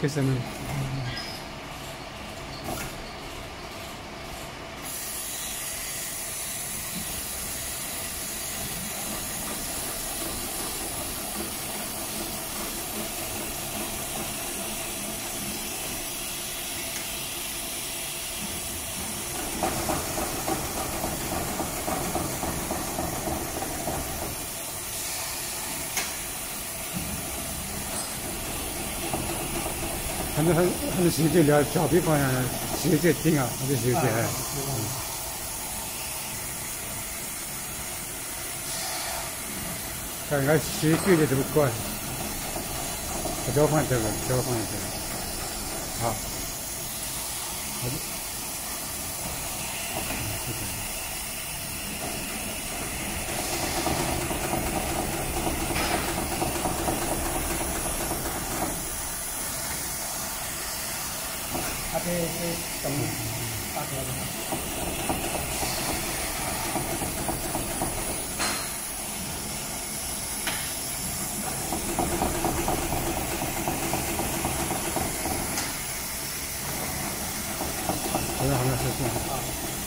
Köszönöm. 始了。反正很很细节了，脚底方向细节紧啊，很细节。看看细节的这么快，交换这个，交换这个，好。它这这等大车的。好的，好的，谢谢。